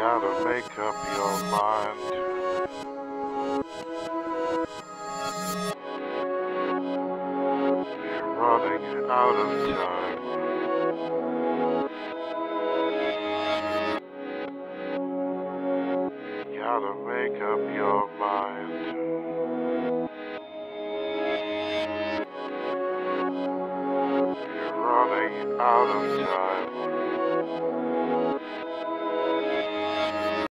Gotta make up your mind. You're running out of time. You gotta make up your mind. You're running out of time.